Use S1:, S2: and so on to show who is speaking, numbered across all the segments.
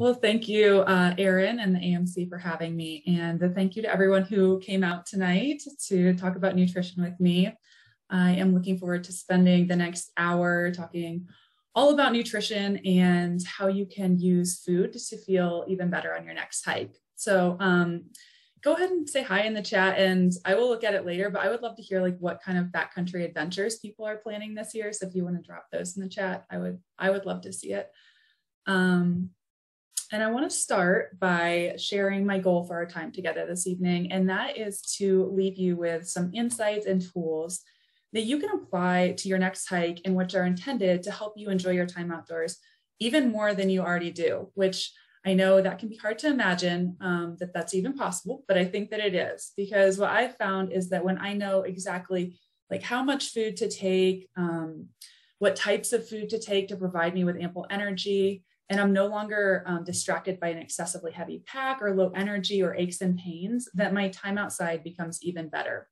S1: Well, thank you, uh, Erin and the AMC for having me. And the thank you to everyone who came out tonight to talk about nutrition with me. I am looking forward to spending the next hour talking all about nutrition and how you can use food to feel even better on your next hike. So um, go ahead and say hi in the chat and I will look at it later, but I would love to hear like what kind of backcountry adventures people are planning this year. So if you want to drop those in the chat, I would, I would love to see it. Um, and I want to start by sharing my goal for our time together this evening, and that is to leave you with some insights and tools that you can apply to your next hike and which are intended to help you enjoy your time outdoors even more than you already do, which I know that can be hard to imagine um, that that's even possible, but I think that it is. Because what I've found is that when I know exactly like how much food to take, um, what types of food to take to provide me with ample energy, and I'm no longer um, distracted by an excessively heavy pack or low energy or aches and pains, that my time outside becomes even better.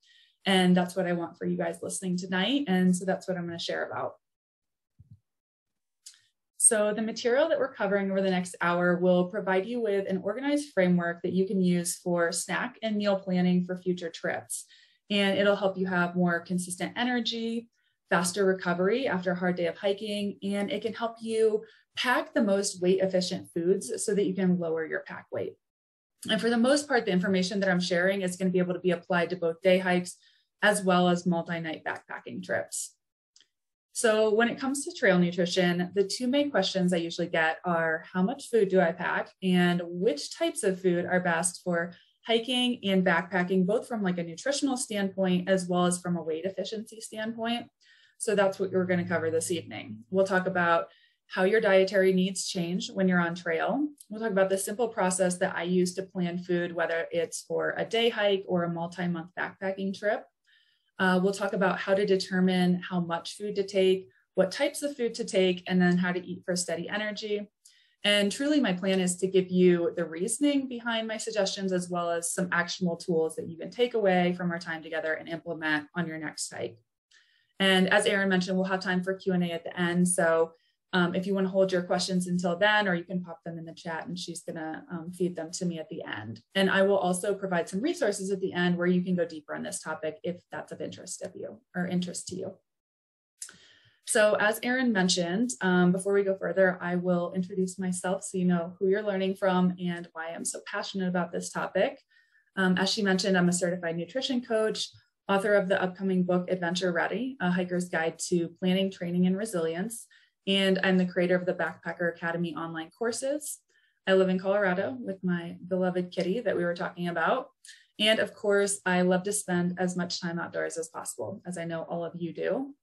S1: And that's what I want for you guys listening tonight. And so that's what I'm going to share about. So the material that we're covering over the next hour will provide you with an organized framework that you can use for snack and meal planning for future trips. And it'll help you have more consistent energy, faster recovery after a hard day of hiking, and it can help you pack the most weight efficient foods so that you can lower your pack weight. And for the most part, the information that I'm sharing is going to be able to be applied to both day hikes as well as multi-night backpacking trips. So when it comes to trail nutrition, the two main questions I usually get are how much food do I pack and which types of food are best for hiking and backpacking, both from like a nutritional standpoint as well as from a weight efficiency standpoint. So that's what we're going to cover this evening. We'll talk about how your dietary needs change when you're on trail. We'll talk about the simple process that I use to plan food, whether it's for a day hike or a multi month backpacking trip. Uh, we'll talk about how to determine how much food to take, what types of food to take, and then how to eat for steady energy. And truly, my plan is to give you the reasoning behind my suggestions, as well as some actionable tools that you can take away from our time together and implement on your next hike. And as Erin mentioned, we'll have time for Q&A at the end. So um, if you want to hold your questions until then, or you can pop them in the chat and she's going to um, feed them to me at the end. And I will also provide some resources at the end where you can go deeper on this topic if that's of interest of you or interest to you. So as Erin mentioned, um, before we go further, I will introduce myself so you know who you're learning from and why I'm so passionate about this topic. Um, as she mentioned, I'm a certified nutrition coach, author of the upcoming book Adventure Ready, A Hiker's Guide to Planning, Training, and Resilience, and I'm the creator of the Backpacker Academy online courses. I live in Colorado with my beloved kitty that we were talking about. And of course, I love to spend as much time outdoors as possible, as I know all of you do.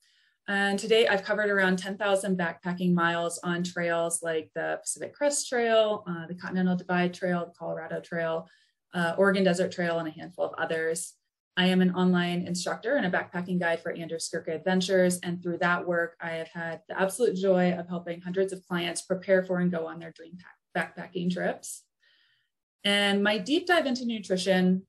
S1: And today I've covered around 10,000 backpacking miles on trails like the Pacific Crest Trail, uh, the Continental Divide Trail, the Colorado Trail, uh, Oregon Desert Trail, and a handful of others. I am an online instructor and a backpacking guide for Andrew Skurka Adventures. And through that work, I have had the absolute joy of helping hundreds of clients prepare for and go on their dream backpacking trips. And my deep dive into nutrition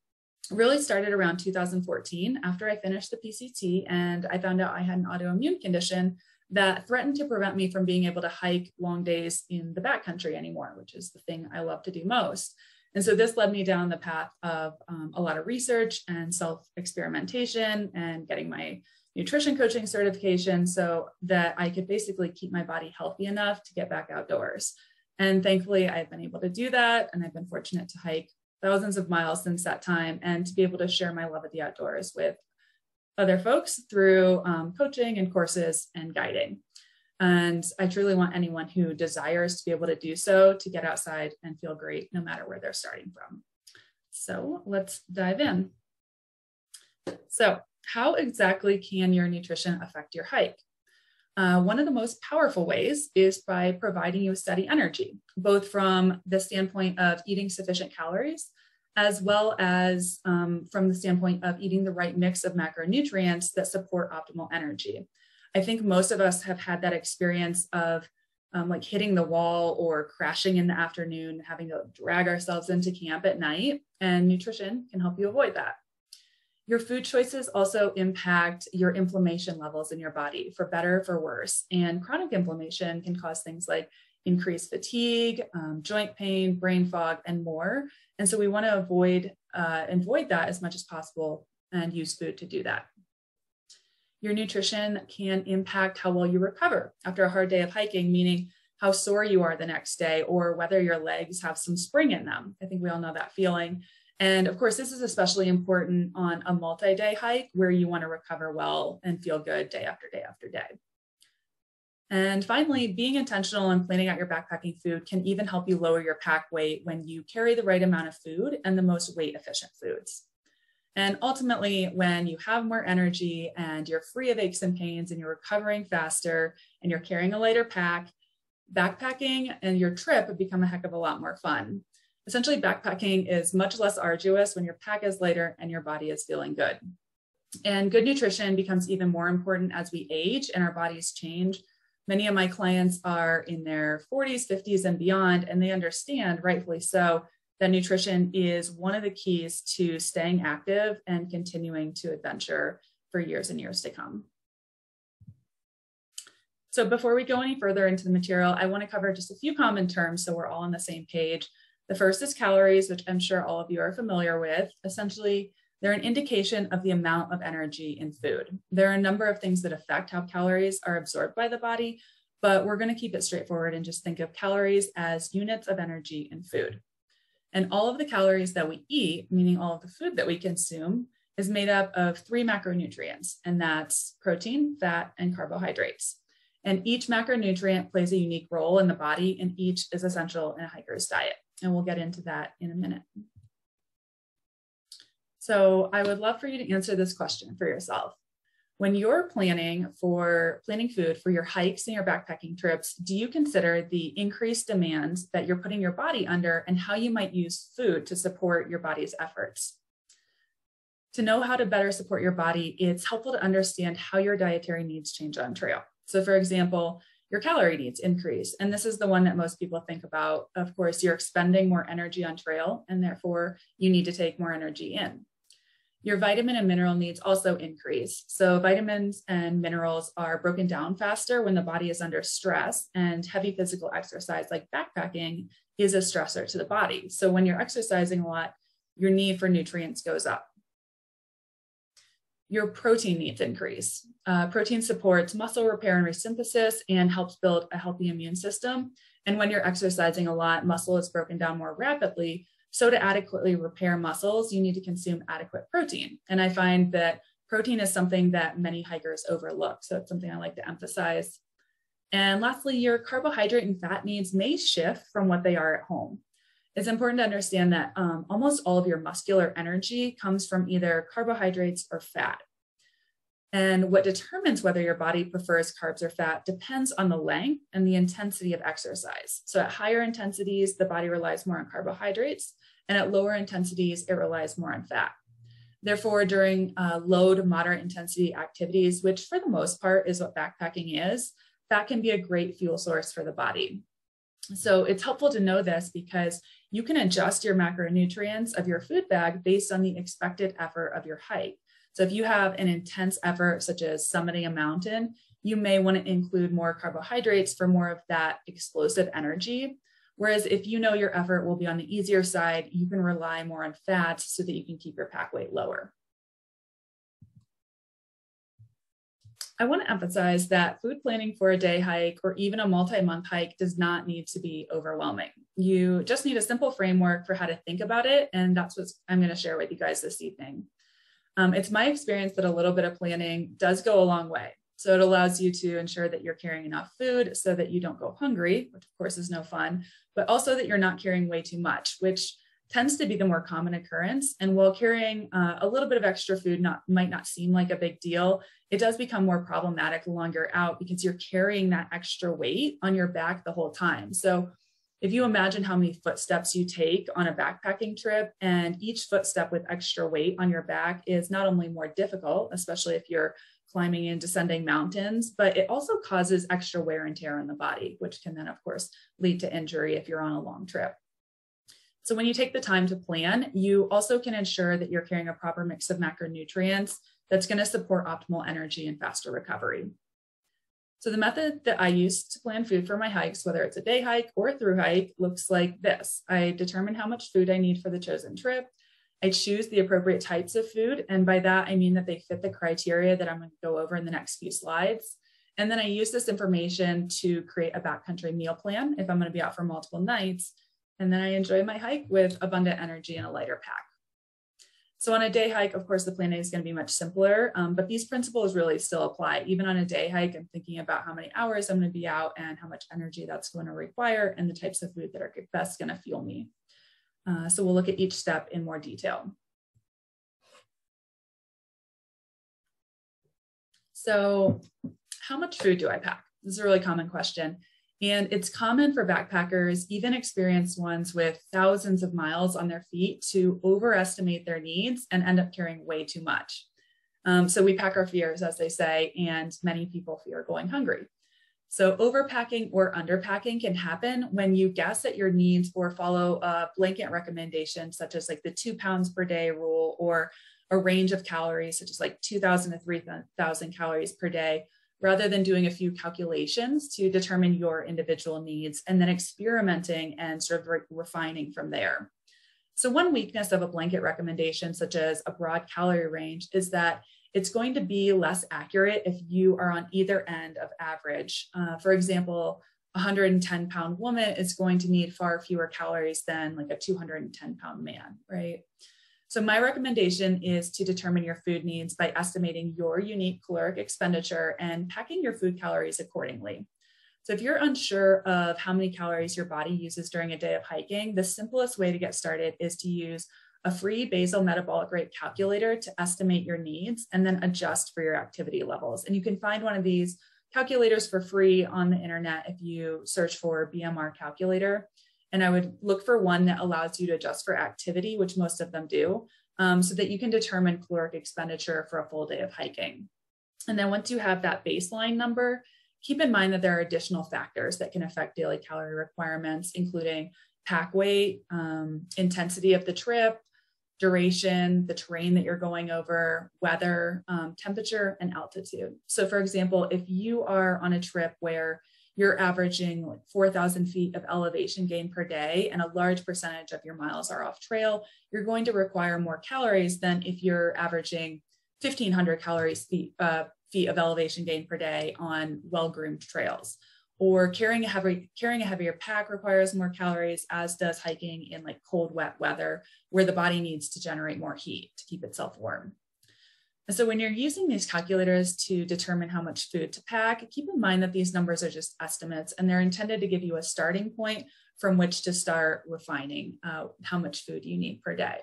S1: really started around 2014 after I finished the PCT and I found out I had an autoimmune condition that threatened to prevent me from being able to hike long days in the backcountry anymore, which is the thing I love to do most. And so this led me down the path of um, a lot of research and self experimentation and getting my nutrition coaching certification so that I could basically keep my body healthy enough to get back outdoors. And thankfully, I've been able to do that. And I've been fortunate to hike thousands of miles since that time and to be able to share my love of the outdoors with other folks through um, coaching and courses and guiding. And I truly want anyone who desires to be able to do so to get outside and feel great no matter where they're starting from. So let's dive in. So, how exactly can your nutrition affect your hike? Uh, one of the most powerful ways is by providing you steady energy, both from the standpoint of eating sufficient calories, as well as um, from the standpoint of eating the right mix of macronutrients that support optimal energy. I think most of us have had that experience of um, like hitting the wall or crashing in the afternoon, having to drag ourselves into camp at night, and nutrition can help you avoid that. Your food choices also impact your inflammation levels in your body for better, for worse. And chronic inflammation can cause things like increased fatigue, um, joint pain, brain fog, and more. And so we want to avoid uh, avoid that as much as possible and use food to do that. Your nutrition can impact how well you recover after a hard day of hiking, meaning how sore you are the next day or whether your legs have some spring in them. I think we all know that feeling. And of course, this is especially important on a multi day hike where you want to recover well and feel good day after day after day. And finally, being intentional and planning out your backpacking food can even help you lower your pack weight when you carry the right amount of food and the most weight efficient foods. And ultimately, when you have more energy and you're free of aches and pains and you're recovering faster and you're carrying a lighter pack, backpacking and your trip become a heck of a lot more fun. Essentially, backpacking is much less arduous when your pack is lighter and your body is feeling good. And good nutrition becomes even more important as we age and our bodies change. Many of my clients are in their 40s, 50s, and beyond, and they understand, rightfully so, that nutrition is one of the keys to staying active and continuing to adventure for years and years to come. So before we go any further into the material, I want to cover just a few common terms so we're all on the same page. The first is calories, which I'm sure all of you are familiar with. Essentially, they're an indication of the amount of energy in food. There are a number of things that affect how calories are absorbed by the body, but we're going to keep it straightforward and just think of calories as units of energy in food. And all of the calories that we eat, meaning all of the food that we consume, is made up of three macronutrients, and that's protein, fat, and carbohydrates. And each macronutrient plays a unique role in the body, and each is essential in a hiker's diet. And we'll get into that in a minute. So I would love for you to answer this question for yourself. When you're planning for planning food for your hikes and your backpacking trips, do you consider the increased demands that you're putting your body under and how you might use food to support your body's efforts? To know how to better support your body, it's helpful to understand how your dietary needs change on trail. So, for example, your calorie needs increase. And this is the one that most people think about. Of course, you're expending more energy on trail, and therefore you need to take more energy in your vitamin and mineral needs also increase. So, vitamins and minerals are broken down faster when the body is under stress, and heavy physical exercise like backpacking is a stressor to the body. So, when you're exercising a lot, your need for nutrients goes up. Your protein needs increase. Uh, protein supports muscle repair and resynthesis and helps build a healthy immune system. And when you're exercising a lot, muscle is broken down more rapidly, so to adequately repair muscles, you need to consume adequate protein. And I find that protein is something that many hikers overlook. So it's something I like to emphasize. And lastly, your carbohydrate and fat needs may shift from what they are at home. It's important to understand that um, almost all of your muscular energy comes from either carbohydrates or fat. And what determines whether your body prefers carbs or fat depends on the length and the intensity of exercise. So at higher intensities, the body relies more on carbohydrates, and at lower intensities, it relies more on fat. Therefore, during uh, low to moderate intensity activities, which for the most part is what backpacking is, fat can be a great fuel source for the body. So it's helpful to know this because you can adjust your macronutrients of your food bag based on the expected effort of your hike. So if you have an intense effort, such as summiting a mountain, you may want to include more carbohydrates for more of that explosive energy. Whereas if you know your effort will be on the easier side, you can rely more on fats so that you can keep your pack weight lower. I want to emphasize that food planning for a day hike or even a multi month hike does not need to be overwhelming. You just need a simple framework for how to think about it. And that's what I'm going to share with you guys this evening. Um, it's my experience that a little bit of planning does go a long way. So it allows you to ensure that you're carrying enough food so that you don't go hungry, which of course is no fun, but also that you're not carrying way too much, which tends to be the more common occurrence. And while carrying uh, a little bit of extra food not, might not seem like a big deal, it does become more problematic the longer out because you're carrying that extra weight on your back the whole time. So if you imagine how many footsteps you take on a backpacking trip, and each footstep with extra weight on your back is not only more difficult, especially if you're climbing and descending mountains, but it also causes extra wear and tear on the body, which can then, of course, lead to injury if you're on a long trip. So when you take the time to plan, you also can ensure that you're carrying a proper mix of macronutrients that's going to support optimal energy and faster recovery. So the method that I use to plan food for my hikes, whether it's a day hike or a through hike, looks like this. I determine how much food I need for the chosen trip. I choose the appropriate types of food. And by that, I mean that they fit the criteria that I'm going to go over in the next few slides. And then I use this information to create a backcountry meal plan if I'm going to be out for multiple nights. And then I enjoy my hike with abundant energy and a lighter pack. So on a day hike, of course, the planning is going to be much simpler, um, but these principles really still apply. Even on a day hike, I'm thinking about how many hours I'm going to be out and how much energy that's going to require and the types of food that are best going to fuel me. Uh, so we'll look at each step in more detail. So how much food do I pack? This is a really common question. And it's common for backpackers, even experienced ones with thousands of miles on their feet, to overestimate their needs and end up carrying way too much. Um, so we pack our fears, as they say, and many people fear going hungry. So overpacking or underpacking can happen when you guess at your needs or follow a blanket recommendation, such as like the two pounds per day rule or a range of calories, such as like 2,000 to 3,000 calories per day, rather than doing a few calculations to determine your individual needs and then experimenting and sort of re refining from there. So one weakness of a blanket recommendation, such as a broad calorie range, is that it's going to be less accurate if you are on either end of average. Uh, for example, a 110 pound woman is going to need far fewer calories than like a 210 pound man, right? So my recommendation is to determine your food needs by estimating your unique caloric expenditure and packing your food calories accordingly. So if you're unsure of how many calories your body uses during a day of hiking, the simplest way to get started is to use a free basal metabolic rate calculator to estimate your needs and then adjust for your activity levels. And you can find one of these calculators for free on the internet if you search for BMR calculator. And I would look for one that allows you to adjust for activity, which most of them do, um, so that you can determine caloric expenditure for a full day of hiking. And then once you have that baseline number, keep in mind that there are additional factors that can affect daily calorie requirements, including pack weight, um, intensity of the trip, duration, the terrain that you're going over, weather, um, temperature, and altitude. So, for example, if you are on a trip where you're averaging like 4,000 feet of elevation gain per day, and a large percentage of your miles are off trail, you're going to require more calories than if you're averaging 1,500 calories feet, uh, feet of elevation gain per day on well-groomed trails. Or carrying a heavy carrying a heavier pack requires more calories, as does hiking in like cold, wet weather, where the body needs to generate more heat to keep itself warm. And so when you're using these calculators to determine how much food to pack, keep in mind that these numbers are just estimates and they're intended to give you a starting point from which to start refining uh, how much food you need per day.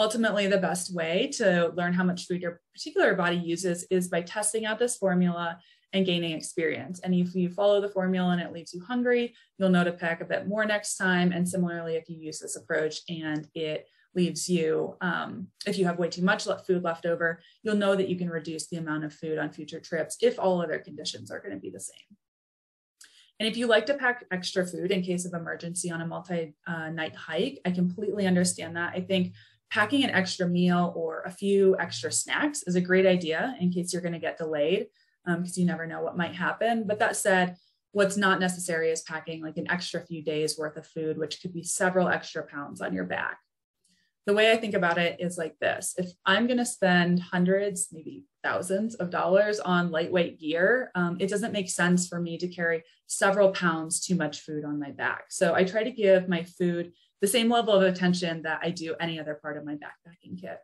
S1: Ultimately, the best way to learn how much food your particular body uses is by testing out this formula and gaining experience. And if you follow the formula and it leaves you hungry, you'll know to pack a bit more next time. And similarly, if you use this approach and it leaves you, um, if you have way too much food left over, you'll know that you can reduce the amount of food on future trips if all other conditions are going to be the same. And if you like to pack extra food in case of emergency on a multi uh, night hike, I completely understand that. I think packing an extra meal or a few extra snacks is a great idea in case you're going to get delayed because um, you never know what might happen. But that said, what's not necessary is packing like an extra few days worth of food, which could be several extra pounds on your back the way I think about it is like this if I'm going to spend hundreds, maybe thousands of dollars on lightweight gear, um, it doesn't make sense for me to carry several pounds too much food on my back. So I try to give my food the same level of attention that I do any other part of my backpacking kit.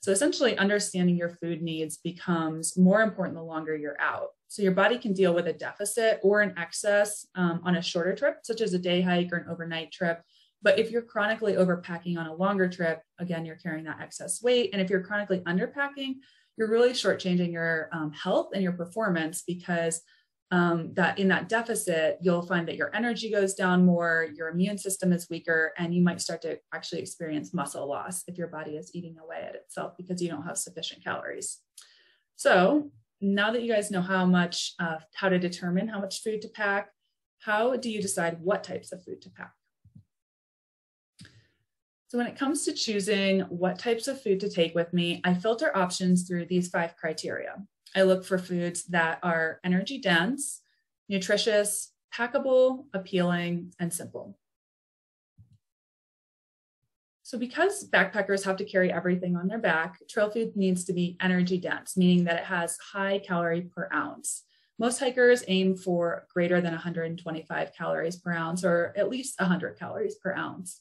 S1: So essentially, understanding your food needs becomes more important the longer you're out. So your body can deal with a deficit or an excess um, on a shorter trip, such as a day hike or an overnight trip, but if you're chronically overpacking on a longer trip, again, you're carrying that excess weight. And if you're chronically underpacking, you're really shortchanging your um, health and your performance because um, that in that deficit, you'll find that your energy goes down more, your immune system is weaker, and you might start to actually experience muscle loss if your body is eating away at itself because you don't have sufficient calories. So now that you guys know how much, uh, how to determine how much food to pack, how do you decide what types of food to pack? So when it comes to choosing what types of food to take with me, I filter options through these five criteria. I look for foods that are energy dense, nutritious, packable, appealing, and simple. So because backpackers have to carry everything on their back, trail food needs to be energy dense, meaning that it has high calorie per ounce. Most hikers aim for greater than 125 calories per ounce or at least 100 calories per ounce.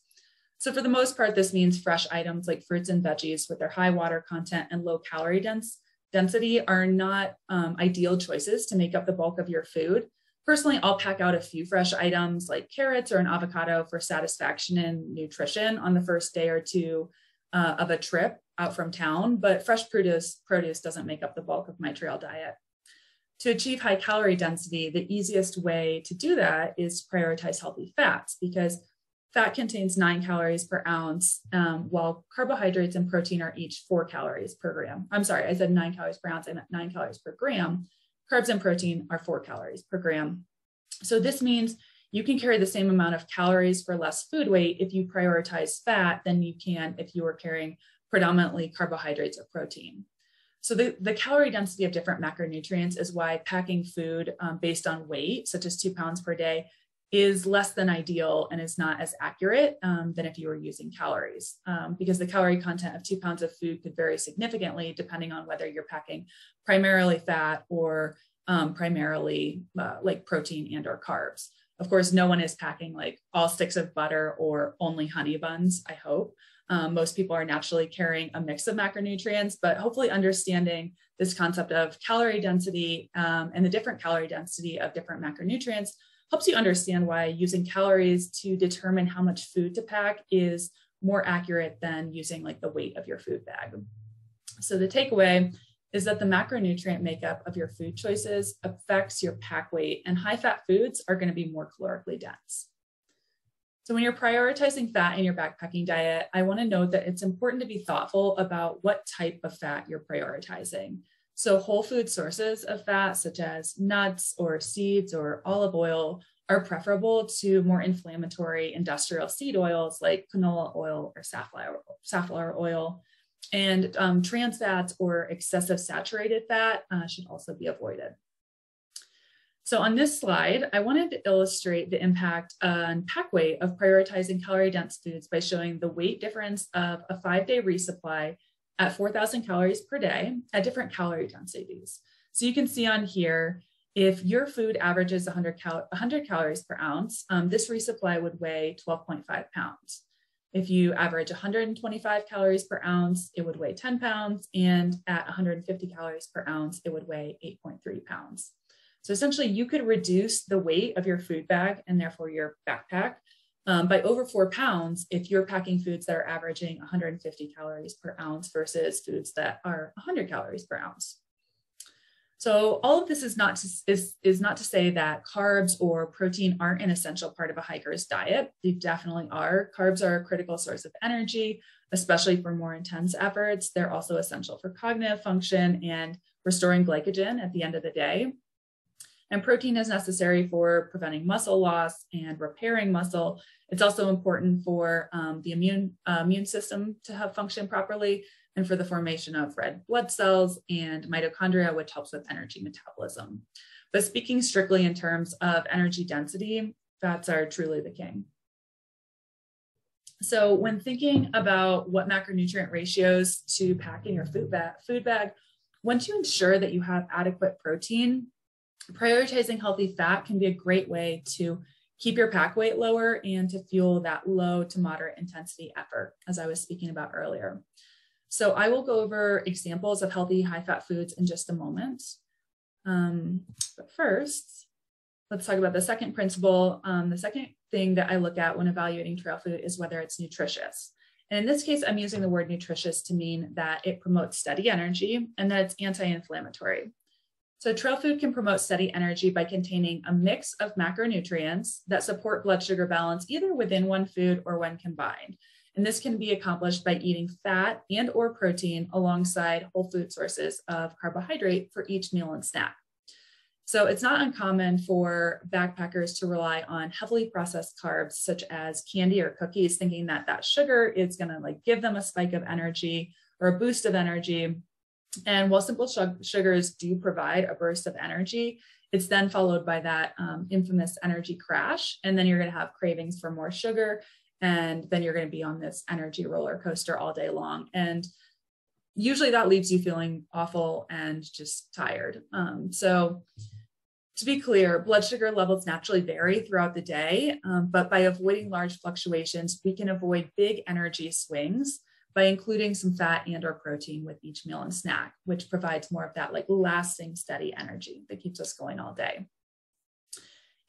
S1: So for the most part, this means fresh items like fruits and veggies with their high water content and low calorie dense, density are not um, ideal choices to make up the bulk of your food. Personally, I'll pack out a few fresh items like carrots or an avocado for satisfaction and nutrition on the first day or two uh, of a trip out from town, but fresh produce, produce doesn't make up the bulk of my trail diet. To achieve high calorie density, the easiest way to do that is prioritize healthy fats because Fat contains nine calories per ounce, um, while carbohydrates and protein are each four calories per gram. I'm sorry, I said nine calories per ounce, and nine calories per gram. Carbs and protein are four calories per gram. So this means you can carry the same amount of calories for less food weight if you prioritize fat than you can if you were carrying predominantly carbohydrates or protein. So the, the calorie density of different macronutrients is why packing food um, based on weight, such as two pounds per day, is less than ideal and is not as accurate um, than if you were using calories. Um, because the calorie content of two pounds of food could vary significantly depending on whether you're packing primarily fat or um, primarily uh, like protein and or carbs. Of course no one is packing like all sticks of butter or only honey buns i hope. Um, most people are naturally carrying a mix of macronutrients but hopefully understanding this concept of calorie density um, and the different calorie density of different macronutrients helps you understand why using calories to determine how much food to pack is more accurate than using like the weight of your food bag. So the takeaway is that the macronutrient makeup of your food choices affects your pack weight and high fat foods are going to be more calorically dense. So when you're prioritizing fat in your backpacking diet, I want to note that it's important to be thoughtful about what type of fat you're prioritizing. So whole food sources of fat, such as nuts or seeds or olive oil, are preferable to more inflammatory industrial seed oils like canola oil or safflower, oil. And um, trans fats or excessive saturated fat uh, should also be avoided. So on this slide, I wanted to illustrate the impact on pack weight of prioritizing calorie dense foods by showing the weight difference of a five day resupply at 4,000 calories per day at different calorie densities. So you can see on here, if your food averages 100, cal 100 calories per ounce, um, this resupply would weigh 12.5 pounds. If you average 125 calories per ounce, it would weigh 10 pounds. And at 150 calories per ounce, it would weigh 8.3 pounds. So essentially, you could reduce the weight of your food bag and therefore your backpack um, by over four pounds if you're packing foods that are averaging 150 calories per ounce versus foods that are 100 calories per ounce. So all of this is not to, is, is not to say that carbs or protein aren't an essential part of a hiker's diet. They definitely are. Carbs are a critical source of energy, especially for more intense efforts. They're also essential for cognitive function and restoring glycogen at the end of the day. And protein is necessary for preventing muscle loss and repairing muscle. It's also important for um, the immune, uh, immune system to have function properly and for the formation of red blood cells and mitochondria, which helps with energy metabolism. But speaking strictly in terms of energy density, fats are truly the king. So when thinking about what macronutrient ratios to pack in your food food bag, once you ensure that you have adequate protein, prioritizing healthy fat can be a great way to keep your pack weight lower and to fuel that low to moderate intensity effort, as I was speaking about earlier. So I will go over examples of healthy high fat foods in just a moment. Um, but first, let's talk about the second principle. Um, the second thing that I look at when evaluating trail food is whether it's nutritious. And in this case, I'm using the word nutritious to mean that it promotes steady energy and that it's anti-inflammatory. So trail food can promote steady energy by containing a mix of macronutrients that support blood sugar balance either within one food or when combined. And this can be accomplished by eating fat and or protein alongside whole food sources of carbohydrate for each meal and snack. So it's not uncommon for backpackers to rely on heavily processed carbs such as candy or cookies, thinking that that sugar is going to like give them a spike of energy or a boost of energy And while simple sugars do provide a burst of energy, it's then followed by that um, infamous energy crash. And then you're going to have cravings for more sugar. And then you're going to be on this energy roller coaster all day long. And usually that leaves you feeling awful and just tired. Um, so, to be clear, blood sugar levels naturally vary throughout the day, um, but by avoiding large fluctuations, we can avoid big energy swings by including some fat and or protein with each meal and snack, which provides more of that like lasting steady energy that keeps us going all day.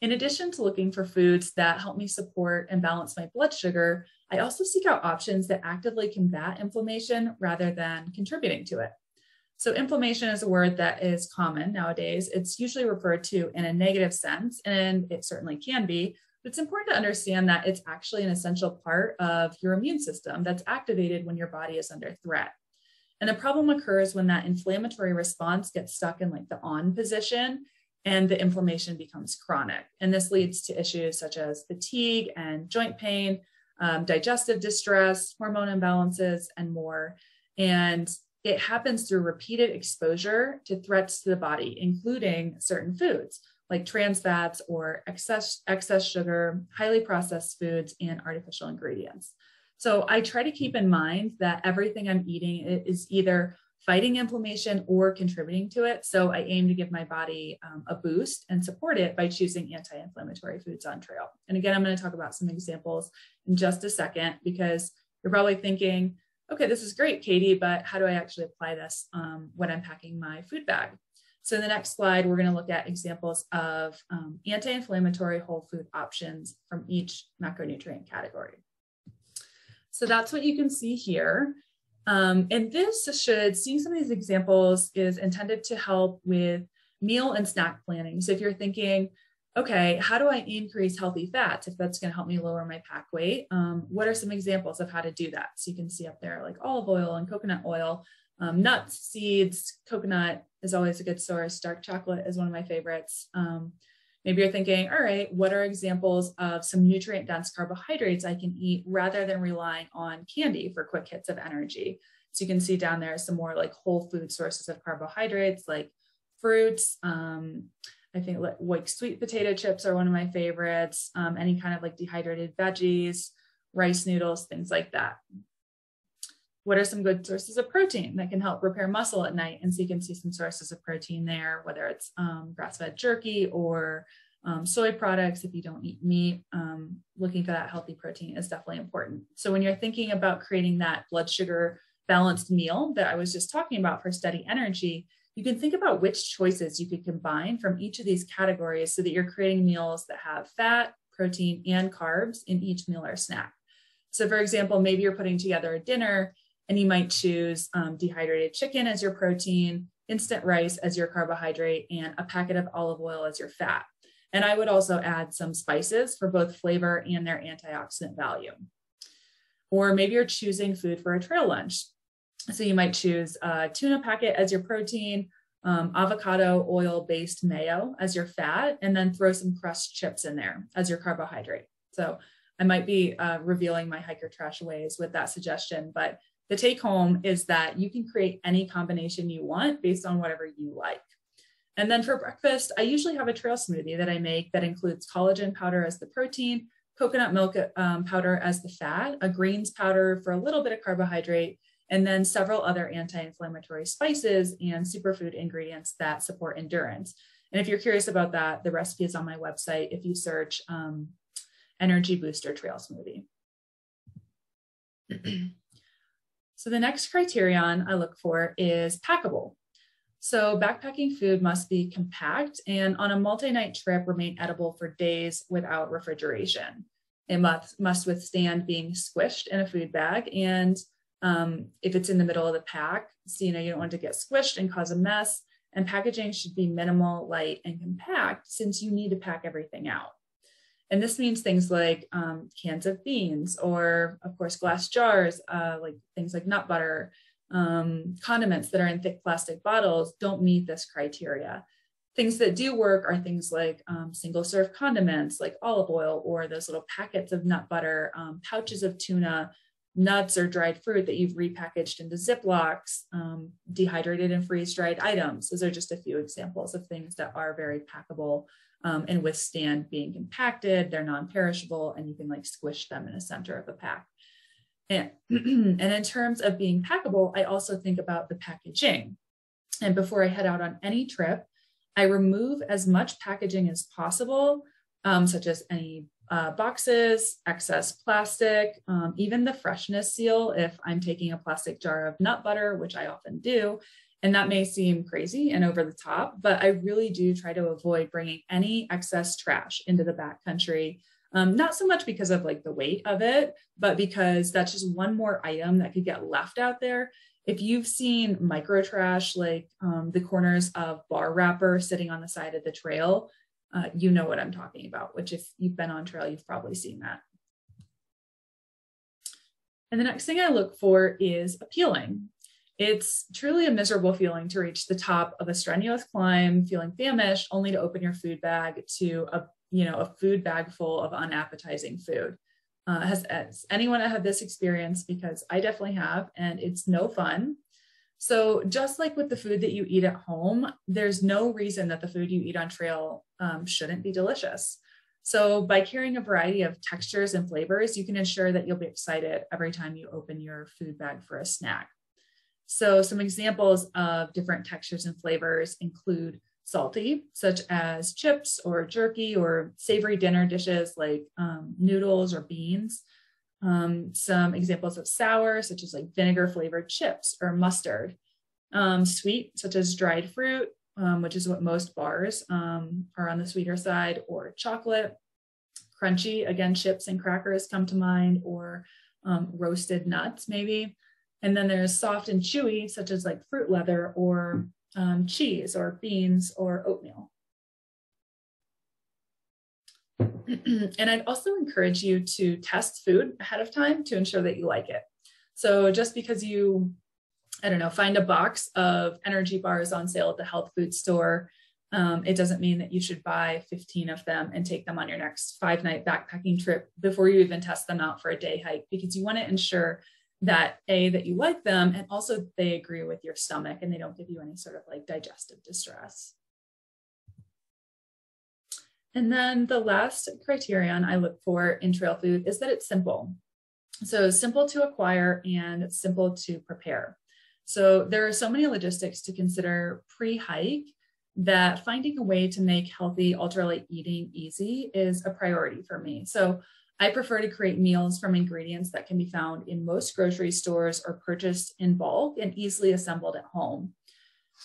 S1: In addition to looking for foods that help me support and balance my blood sugar, I also seek out options that actively combat inflammation rather than contributing to it. So, inflammation is a word that is common nowadays. It's usually referred to in a negative sense, and it certainly can be, but it's important to understand that it's actually an essential part of your immune system that's activated when your body is under threat. And the problem occurs when that inflammatory response gets stuck in like the on position and the inflammation becomes chronic. And this leads to issues such as fatigue and joint pain, um, digestive distress, hormone imbalances, and more. And it happens through repeated exposure to threats to the body, including certain foods like trans fats or excess, excess sugar, highly processed foods, and artificial ingredients. So I try to keep in mind that everything I'm eating is either fighting inflammation or contributing to it. So I aim to give my body um, a boost and support it by choosing anti inflammatory foods on trail. And again, I'm going to talk about some examples in just a second because you're probably thinking, okay, this is great, Katie, but how do I actually apply this um, when I'm packing my food bag? So in the next slide, we're going to look at examples of um, anti-inflammatory whole food options from each macronutrient category. So that's what you can see here. Um, and this should, seeing some of these examples is intended to help with meal and snack planning. So if you're thinking, okay, how do I increase healthy fats if that's going to help me lower my pack weight? Um, what are some examples of how to do that? So you can see up there like olive oil and coconut oil um, nuts, seeds, coconut is always a good source. Dark chocolate is one of my favorites. Um, maybe you're thinking, all right, what are examples of some nutrient dense carbohydrates I can eat rather than relying on candy for quick hits of energy? So you can see down there some more like whole food sources of carbohydrates like fruits. Um, I think like sweet potato chips are one of my favorites. Um, any kind of like dehydrated veggies, rice noodles, things like that what are some good sources of protein that can help repair muscle at night? And so you can see some sources of protein there, whether it's um, grass fed jerky or um, soy products if you don't eat meat. Um, looking for that healthy protein is definitely important. So when you're thinking about creating that blood sugar balanced meal that I was just talking about for steady energy, you can think about which choices you could combine from each of these categories so that you're creating meals that have fat, protein, and carbs in each meal or snack. So, for example, maybe you're putting together a dinner and you might choose um, dehydrated chicken as your protein, instant rice as your carbohydrate, and a packet of olive oil as your fat. And I would also add some spices for both flavor and their antioxidant value. Or maybe you're choosing food for a trail lunch. So you might choose a tuna packet as your protein, um, avocado oil based mayo as your fat, and then throw some crushed chips in there as your carbohydrate. So I might be uh, revealing my hiker trash ways with that suggestion, but the take home is that you can create any combination you want based on whatever you like. And then for breakfast, I usually have a trail smoothie that I make that includes collagen powder as the protein, coconut milk um, powder as the fat, a greens powder for a little bit of carbohydrate, and then several other anti-inflammatory spices and superfood ingredients that support endurance. And if you're curious about that, the recipe is on my website if you search um, Energy Booster Trail Smoothie. So the next criterion I look for is packable. So backpacking food must be compact and on a multi-night trip remain edible for days without refrigeration. It must, must withstand being squished in a food bag. And um, if it's in the middle of the pack, so you know you don't want to get squished and cause a mess. And packaging should be minimal, light, and compact since you need to pack everything out. And this means things like um, cans of beans, or of course, glass jars, uh, like things like nut butter, um, condiments that are in thick plastic bottles don't meet this criteria. Things that do work are things like um, single serve condiments, like olive oil, or those little packets of nut butter, um, pouches of tuna, nuts or dried fruit that you've repackaged into Ziplocs, um, dehydrated and freeze dried items. Those are just a few examples of things that are very packable um, and withstand being compacted. They're non perishable and you can like squish them in the center of a pack. And, and in terms of being packable, I also think about the packaging. And before I head out on any trip, I remove as much packaging as possible, um, such as any uh, boxes, excess plastic, um, even the freshness seal if I'm taking a plastic jar of nut butter, which I often do. And that may seem crazy and over the top, but I really do try to avoid bringing any excess trash into the backcountry. Um, not so much because of like the weight of it, but because that's just one more item that could get left out there. If you've seen micro trash, like um, the corners of bar wrapper sitting on the side of the trail, uh, you know what I'm talking about, which if you've been on trail, you've probably seen that. And the next thing I look for is appealing. It's truly a miserable feeling to reach the top of a strenuous climb, feeling famished, only to open your food bag to a you know a food bag full of unappetizing food. Uh, has, has anyone had this experience? Because I definitely have, and it's no fun. So, just like with the food that you eat at home, there's no reason that the food you eat on trail um, shouldn't be delicious. So, by carrying a variety of textures and flavors, you can ensure that you'll be excited every time you open your food bag for a snack. So, some examples of different textures and flavors include salty, such as chips or jerky, or savory dinner dishes like um, noodles or beans. Um, some examples of sour, such as like vinegar flavored chips or mustard. Um, sweet, such as dried fruit, um, which is what most bars um, are on the sweeter side, or chocolate. Crunchy, again, chips and crackers come to mind, or um, roasted nuts, maybe. And then there's soft and chewy, such as like fruit leather or um, cheese or beans or oatmeal. and I'd also encourage you to test food ahead of time to ensure that you like it. So just because you, I don't know, find a box of energy bars on sale at the health food store, um, it doesn't mean that you should buy 15 of them and take them on your next five night backpacking trip before you even test them out for a day hike because you want to ensure that a that you like them and also they agree with your stomach and they don't give you any sort of like digestive distress and then the last criterion I look for in trail food is that it's simple. So simple to acquire and simple to prepare. So there are so many logistics to consider pre-hike that finding a way to make healthy ultralight eating easy is a priority for me. So I prefer to create meals from ingredients that can be found in most grocery stores or purchased in bulk and easily assembled at home.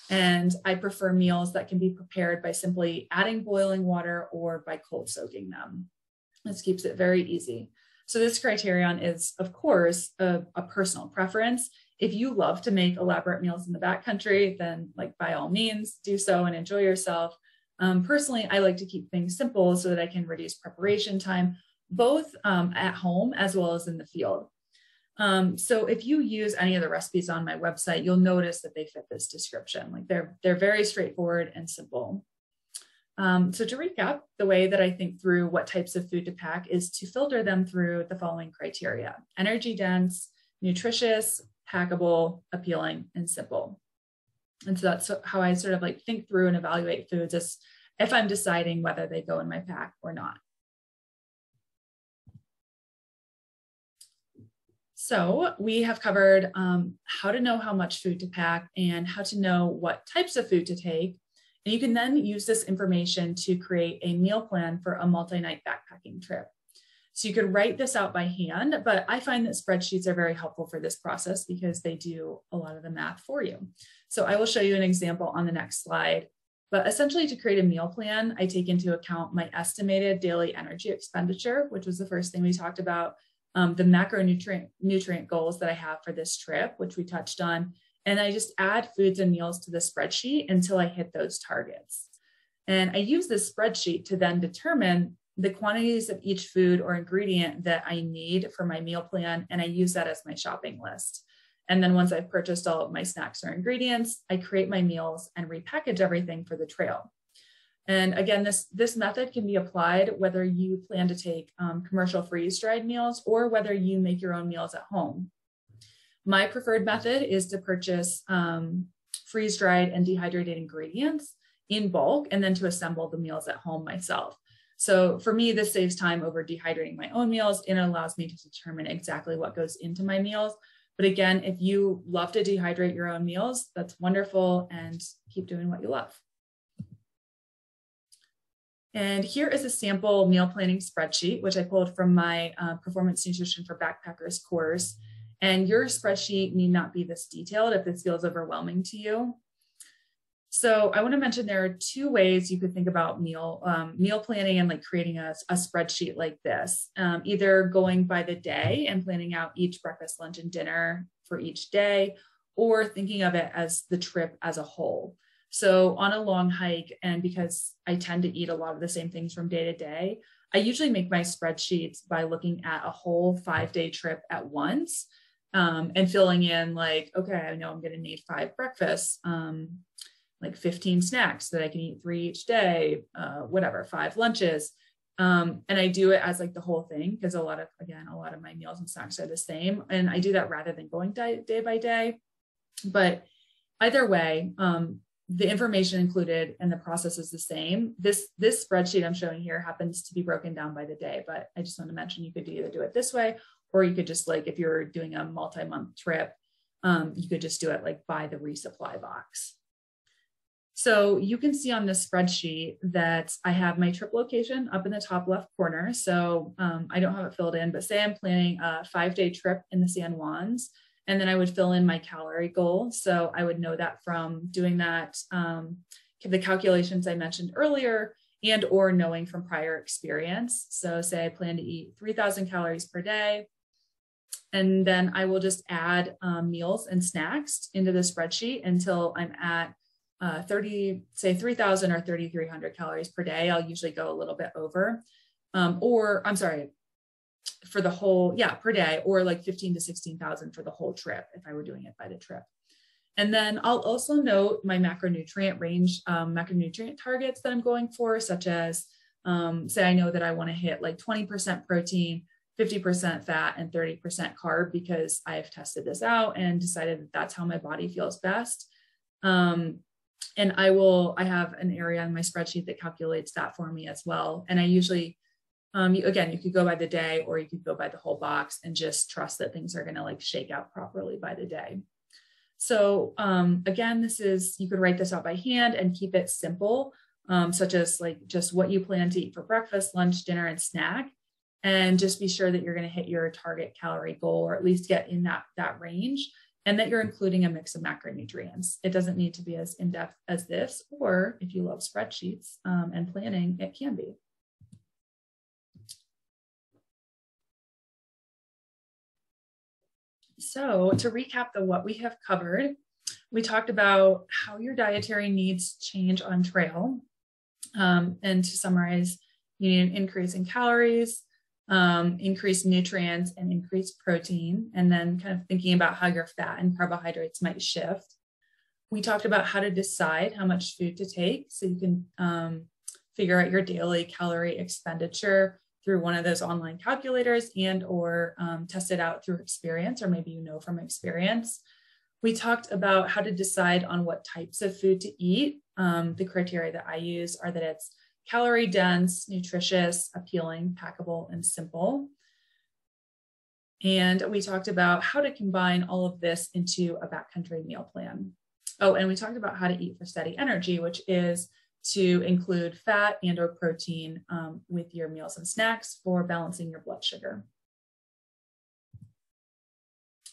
S1: And I prefer meals that can be prepared by simply adding boiling water or by cold soaking them. This keeps it very easy. So this criterion is, of course, a, a, personal preference. If you love to make elaborate meals in the backcountry, then like by all means do so and enjoy yourself. Um, personally, I like to keep things simple so that I can reduce preparation time, both um, at home as well as in the field. Um, so if you use any of the recipes on my website, you'll notice that they fit this description. Like they're they're very straightforward and simple. Um, so to recap, the way that I think through what types of food to pack is to filter them through the following criteria: energy dense, nutritious, packable, appealing, and simple. And so that's how I sort of like think through and evaluate foods as if I'm deciding whether they go in my pack or not. So we have covered um, how to know how much food to pack and how to know what types of food to take. And you can then use this information to create a meal plan for a multi-night backpacking trip. So you could write this out by hand, but I find that spreadsheets are very helpful for this process because they do a lot of the math for you. So I will show you an example on the next slide. But essentially to create a meal plan, I take into account my estimated daily energy expenditure, which was the first thing we talked about, um, the macronutrient nutrient goals that I have for this trip, which we touched on. And I just add foods and meals to the spreadsheet until I hit those targets. And I use this spreadsheet to then determine the quantities of each food or ingredient that I need for my meal plan. And I use that as my shopping list. And then once I've purchased all of my snacks or ingredients, I create my meals and repackage everything for the trail. And again, this, this method can be applied whether you plan to take um, commercial freeze-dried meals or whether you make your own meals at home. My preferred method is to purchase um, freeze-dried and dehydrated ingredients in bulk and then to assemble the meals at home myself. So for me, this saves time over dehydrating my own meals and it allows me to determine exactly what goes into my meals. But again, if you love to dehydrate your own meals, that's wonderful and keep doing what you love. And here is a sample meal planning spreadsheet, which I pulled from my uh, Performance Nutrition for Backpackers course. And your spreadsheet need not be this detailed if this feels overwhelming to you. So I want to mention there are two ways you could think about meal um, meal planning and like creating a, a spreadsheet like this. Um, either going by the day and planning out each breakfast, lunch, and dinner for each day, or thinking of it as the trip as a whole. So on a long hike, and because I tend to eat a lot of the same things from day to day, I usually make my spreadsheets by looking at a whole five day trip at once um, and filling in like, okay, I know I'm going to need five breakfasts, um, like 15 snacks that I can eat three each day, uh, whatever, five lunches. Um, and I do it as like the whole thing because a lot of, again, a lot of my meals and snacks are the same. And I do that rather than going day, day by day. But either way, um, the information included and the process is the same. This this spreadsheet I'm showing here happens to be broken down by the day, but I just want to mention you could either do it this way or you could just like if you're doing a multi-month trip, um, you could just do it like by the resupply box. So you can see on this spreadsheet that I have my trip location up in the top left corner. So um, I don't have it filled in, but say I'm planning a five day trip in the San Juans and then I would fill in my calorie goal. So I would know that from doing that, um, the calculations I mentioned earlier, and or knowing from prior experience. So say I plan to eat 3,000 calories per day, and then I will just add um, meals and snacks into the spreadsheet until I'm at uh, 30, say 3,000 or 3,300 calories per day. I'll usually go a little bit over. Um, or I'm sorry, for the whole, yeah, per day, or like 15 to 16,000 for the whole trip if I were doing it by the trip. And then I'll also note my macronutrient range, um, macronutrient targets that I'm going for, such as um, say I know that I want to hit like 20% protein, 50% fat, and 30% carb because I've tested this out and decided that that's how my body feels best. Um, and I will, I have an area on my spreadsheet that calculates that for me as well. And I usually um, you, again, you could go by the day or you could go by the whole box and just trust that things are going to like shake out properly by the day. So um, again, this is, you could write this out by hand and keep it simple, um, such as like just what you plan to eat for breakfast, lunch, dinner, and snack. And just be sure that you're going to hit your target calorie goal or at least get in that, that range and that you're including a mix of macronutrients. It doesn't need to be as in-depth as this, or if you love spreadsheets um, and planning, it can be. So to recap the what we have covered, we talked about how your dietary needs change on trail. Um, and to summarize, you need an increase in calories, um, increased nutrients, and increased protein, and then kind of thinking about how your fat and carbohydrates might shift. We talked about how to decide how much food to take so you can um, figure out your daily calorie expenditure through one of those online calculators and or um, test it out through experience or maybe you know from experience. We talked about how to decide on what types of food to eat. Um, the criteria that i use are that it's calorie dense nutritious appealing packable and simple. And we talked about how to combine all of this into a backcountry meal plan. Oh and we talked about how to eat for steady energy which is to include fat and or protein um, with your meals and snacks for balancing your blood sugar.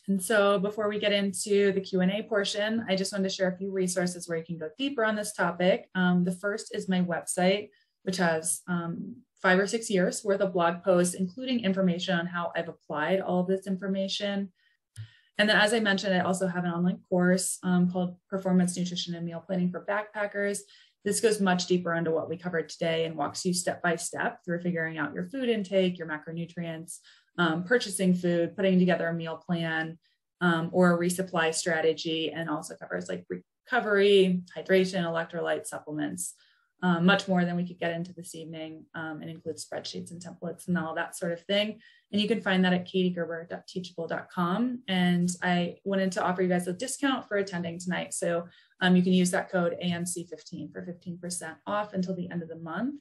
S1: And so before we get into the Q&A portion, I just wanted to share a few resources where you can go deeper on this topic. Um, the first is my website, which has um, five or six years worth of blog posts, including information on how I've applied all of this information. And then, as I mentioned, I also have an online course um, called Performance Nutrition and Meal Planning for Backpackers. This goes much deeper into what we covered today and walks you step by step through figuring out your food intake, your macronutrients, um, purchasing food, putting together a meal plan um, or a resupply strategy, and also covers like recovery, hydration, electrolyte supplements, um, much more than we could get into this evening. Um, it includes spreadsheets and templates and all that sort of thing. And you can find that at katiegerber.teachable.com. And I wanted to offer you guys a discount for attending tonight. So um, you can use that code AMC15 for 15% off until the end of the month.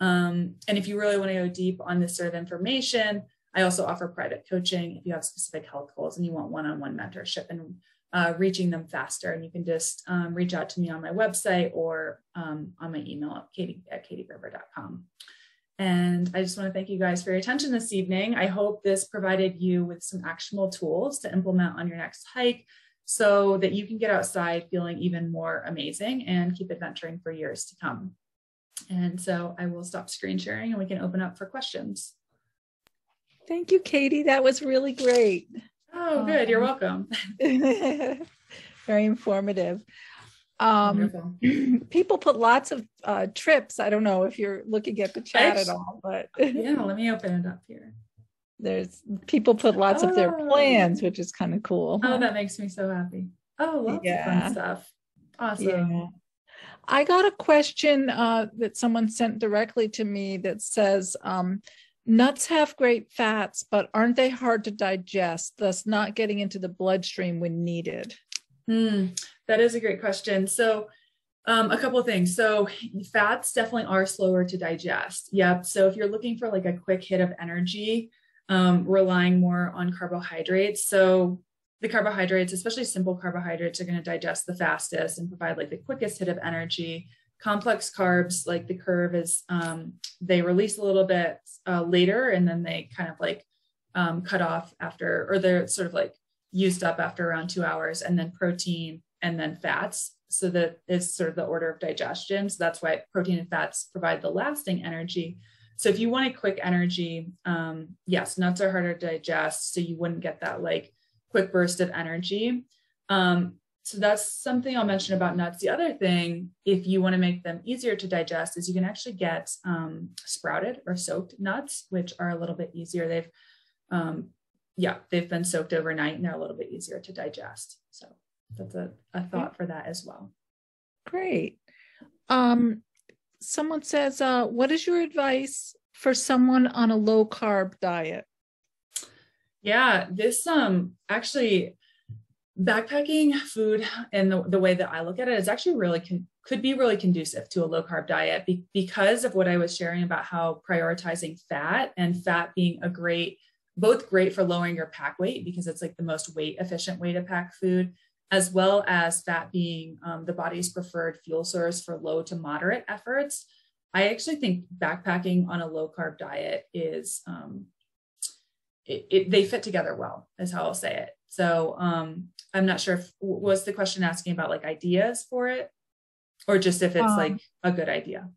S1: Um, and if you really want to go deep on this sort of information, I also offer private coaching if you have specific health goals and you want one on one mentorship and uh, reaching them faster. And you can just um, reach out to me on my website or um, on my email at katie at katiegerber.com. And I just want to thank you guys for your attention this evening. I hope this provided you with some actionable tools to implement on your next hike so that you can get outside feeling even more amazing and keep adventuring for years to come. And so I will stop screen sharing and we can open up for questions.
S2: Thank you, Katie. That was really great.
S1: Oh, good. You're welcome.
S2: Very informative. Um, people put lots of uh, trips. I don't know if you're looking at the chat at all, but
S1: yeah, let me open it up here.
S2: There's people put lots oh. of their oh. plans, which is kind of cool.
S1: Oh, that makes me so happy. Oh, lots yeah. of fun stuff. Awesome. Yeah.
S2: I got a question uh, that someone sent directly to me that says, um, Nuts have great fats, but aren't they hard to digest, thus not getting into the bloodstream when needed?
S1: Mm, that is a great question. So, um, a couple of things. So, fats definitely are slower to digest. Yep. So, if you're looking for like a quick hit of energy, um, relying more on carbohydrates. So, the carbohydrates, especially simple carbohydrates, are going to digest the fastest and provide like the quickest hit of energy. Complex carbs like the curve is um, they release a little bit uh, later and then they kind of like um, cut off after or they're sort of like used up after around two hours and then protein and then fats. So that is sort of the order of digestion. So that's why protein and fats provide the lasting energy so if you want a quick energy um, yes nuts are harder to digest so you wouldn't get that like quick burst of energy um, so that's something I'll mention about nuts. The other thing, if you want to make them easier to digest, is you can actually get um, sprouted or soaked nuts, which are a little bit easier. They've, um, yeah, they've been soaked overnight and they're a little bit easier to digest. So that's a, a thought for that as well.
S2: Great. Um, someone says, uh, what is your advice for someone on a low carb diet?
S1: Yeah, this um actually backpacking food and the, the way that I look at it is actually really could be really conducive to a low carb diet be- because of what I was sharing about how prioritizing fat and fat being a great, both great for lowering your pack weight because it's like the most weight efficient way to pack food, as well as fat being um, the body's preferred fuel source for low to moderate efforts. I actually think backpacking on a low carb diet is um, it, it, they fit together well, is how I'll say it. So um, I'm not sure if was the question asking about like ideas for it, or just if it's um, like a good idea.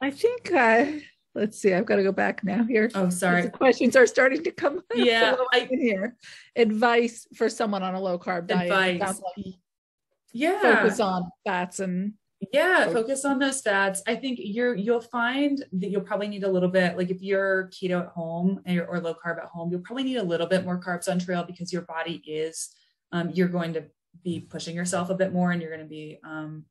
S2: I think. Uh, let's see. I've got to go back now here.
S1: Oh, sorry.
S2: The questions are starting to come.
S1: Yeah, I,
S2: in here. Advice for someone on a low carb diet.
S1: Advice. Like yeah.
S2: Focus on fats and
S1: yeah focus on those fats i think you're you'll find that you'll probably need a little bit like if you're keto at home or, or low carb at home you'll probably need a little bit more carbs on trail because your body is um, you're going to be pushing yourself a bit more and you're going to be um,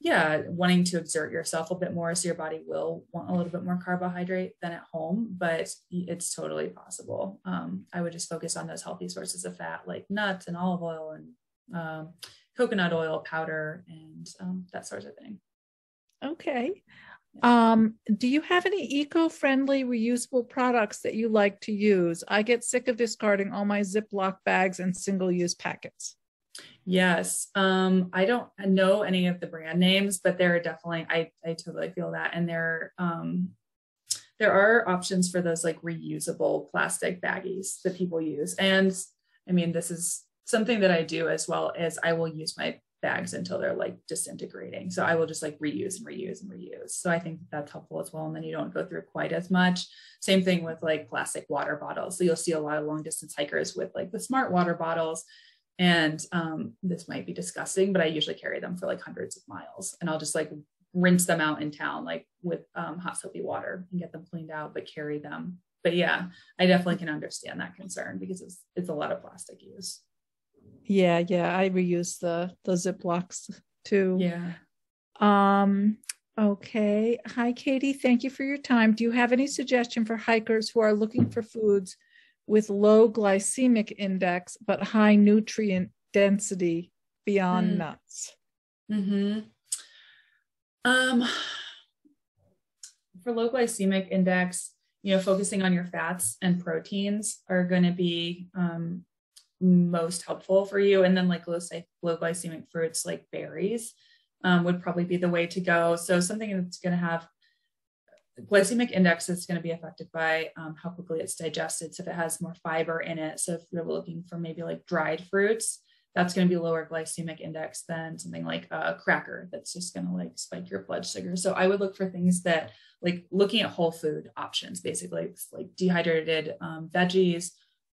S1: yeah wanting to exert yourself a bit more so your body will want a little bit more carbohydrate than at home but it's totally possible um, i would just focus on those healthy sources of fat like nuts and olive oil and um, coconut oil powder and um, that sort of thing.
S2: Okay. Um, do you have any eco-friendly reusable products that you like to use? I get sick of discarding all my Ziploc bags and single-use packets.
S1: Yes. Um, I don't know any of the brand names, but there are definitely I, I totally feel that. And there um there are options for those like reusable plastic baggies that people use. And I mean, this is something that I do as well as I will use my bags until they're like disintegrating. So I will just like reuse and reuse and reuse. So I think that's helpful as well. And then you don't go through quite as much. Same thing with like plastic water bottles. So you'll see a lot of long distance hikers with like the smart water bottles. And um, this might be disgusting, but I usually carry them for like hundreds of miles and I'll just like rinse them out in town, like with um, hot soapy water and get them cleaned out, but carry them. But yeah, I definitely can understand that concern because it's, it's a lot of plastic use.
S2: Yeah, yeah. I reuse the the Ziplocs too.
S1: Yeah.
S2: Um, Okay. Hi, Katie. Thank you for your time. Do you have any suggestion for hikers who are looking for foods with low glycemic index but high nutrient density beyond mm. nuts?
S1: Mm-hmm. Um, for low glycemic index, you know, focusing on your fats and proteins are going to be um, most helpful for you. And then like low, low glycemic fruits like berries um, would probably be the way to go. So something that's going to have glycemic index is going to be affected by um, how quickly it's digested. So if it has more fiber in it, so if you're looking for maybe like dried fruits, that's going to be lower glycemic index than something like a cracker that's just going to like spike your blood sugar. So I would look for things that like looking at whole food options, basically like dehydrated um, veggies,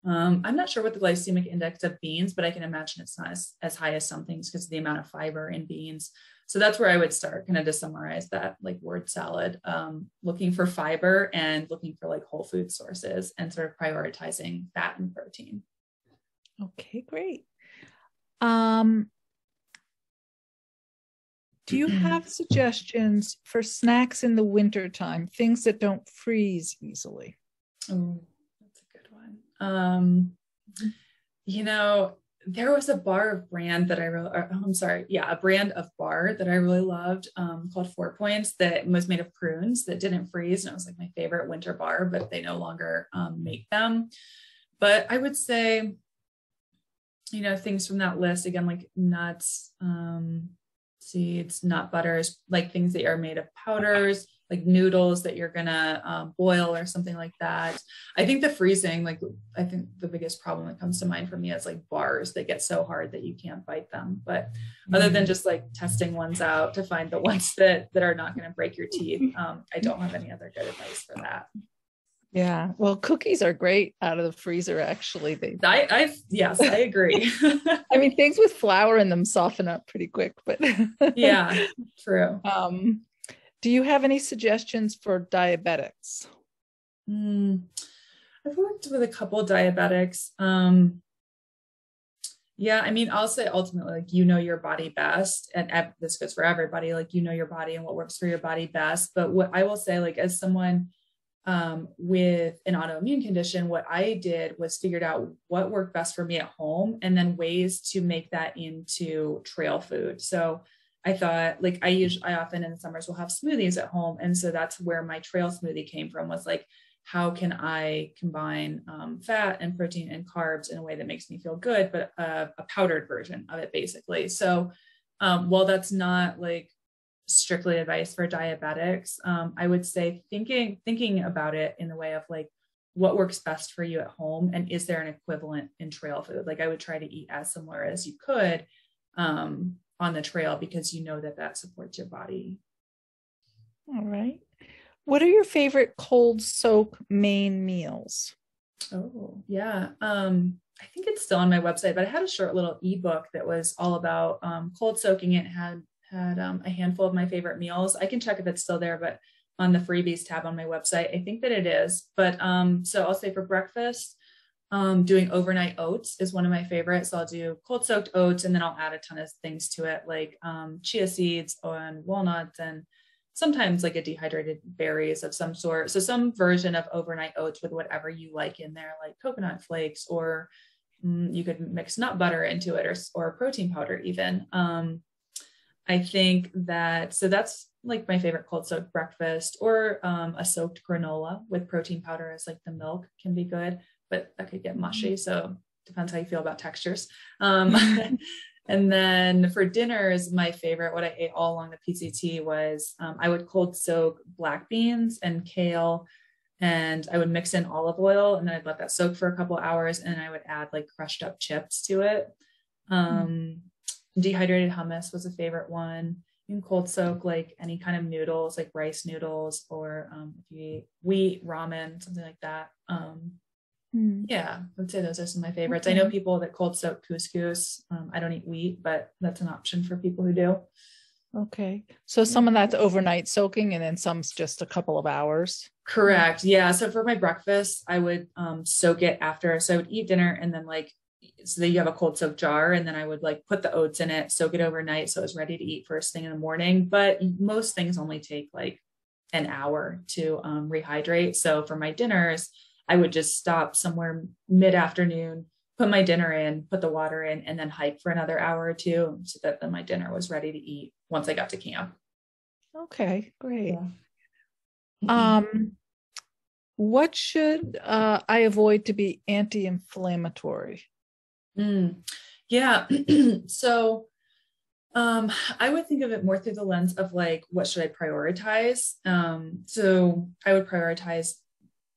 S1: um, I'm not sure what the glycemic index of beans, but I can imagine it's not as, as high as some things because of the amount of fiber in beans. So that's where I would start, kind of to summarize that like word salad, um, looking for fiber and looking for like whole food sources and sort of prioritizing fat and protein.
S2: Okay, great. Um, do you have suggestions for snacks in the wintertime, things that don't freeze easily?
S1: Oh, that's a good one. um, you know, there was a bar of brand that I really, or, I'm sorry, yeah, a brand of bar that I really loved um, called Four Points that was made of prunes that didn't freeze. And it was like my favorite winter bar, but they no longer um, make them. But I would say, you know, things from that list again, like nuts, um, seeds, nut butters, like things that are made of powders, like noodles that you're gonna um, boil or something like that. I think the freezing, like I think the biggest problem that comes to mind for me is like bars that get so hard that you can't bite them. But other than mm-hmm. just like testing ones out to find the ones that that are not gonna break your teeth, um, I don't have any other good advice for that.
S2: Yeah, well, cookies are great out of the freezer. Actually, they.
S1: I, I yes, I agree.
S2: I mean, things with flour in them soften up pretty quick, but
S1: yeah, true.
S2: Um, do you have any suggestions for diabetics?
S1: Mm, I've worked with a couple diabetics. Um, yeah, I mean, I'll say ultimately, like you know your body best, and this goes for everybody. Like you know your body and what works for your body best. But what I will say, like as someone um, with an autoimmune condition, what I did was figured out what worked best for me at home, and then ways to make that into trail food. So I thought like I usually I often in the summers will have smoothies at home. And so that's where my trail smoothie came from was like, how can I combine um, fat and protein and carbs in a way that makes me feel good, but a powdered version of it basically. So um, while that's not like strictly advice for diabetics, um, I would say thinking thinking about it in the way of like what works best for you at home and is there an equivalent in trail food? Like I would try to eat as similar as you could. Um, on the trail because you know that that supports your body.
S2: All right. What are your favorite cold soak main meals?
S1: Oh, yeah. Um, I think it's still on my website, but I had a short little ebook that was all about um, cold soaking. It had had um, a handful of my favorite meals. I can check if it's still there, but on the freebies tab on my website, I think that it is. But um, so I'll say for breakfast, um, doing overnight oats is one of my favorites. So I'll do cold soaked oats and then I'll add a ton of things to it, like um, chia seeds and walnuts and sometimes like a dehydrated berries of some sort. So some version of overnight oats with whatever you like in there, like coconut flakes, or mm, you could mix nut butter into it or, or protein powder even. Um, I think that, so that's like my favorite cold soaked breakfast or um, a soaked granola with protein powder as like the milk can be good but that could get mushy. Mm-hmm. So depends how you feel about textures. Um, and then for dinners, my favorite, what I ate all along the PCT was um, I would cold soak black beans and kale, and I would mix in olive oil, and then I'd let that soak for a couple hours, and I would add like crushed up chips to it. Um, mm. Dehydrated hummus was a favorite one. You can cold soak like any kind of noodles, like rice noodles, or um, if you eat wheat ramen, something like that. Mm. Yeah, I would say those are some of my favorites. Okay. I know people that cold soak couscous. Um, I don't eat wheat, but that's an option for people who do.
S2: Okay. So some of that's overnight soaking and then some's just a couple of hours.
S1: Correct. Yeah. So for my breakfast, I would um, soak it after. So I would eat dinner and then like so that you have a cold soak jar and then I would like put the oats in it, soak it overnight so it was ready to eat first thing in the morning. But most things only take like an hour to um, rehydrate. So for my dinners, I would just stop somewhere mid afternoon, put my dinner in, put the water in, and then hike for another hour or two so that then my dinner was ready to eat once I got to camp.
S2: Okay, great. Yeah. Um, what should uh, I avoid to be anti-inflammatory?
S1: Mm, yeah. so um, I would think of it more through the lens of like, what should I prioritize? Um, so I would prioritize